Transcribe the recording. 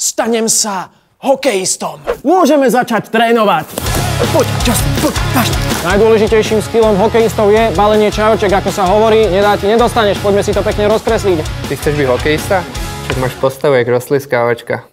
stanem sa hokejistom. Môžeme začať trénovať. Poď, čas, poď, dáš. Najdôležitejším skillom hokejistov je balenie čajoček, ako sa hovorí, nedá ti, nedostaneš, poďme si to pekne rozkresliť. Ty chceš byť hokejista? Však máš postavu jak rozliskávačka.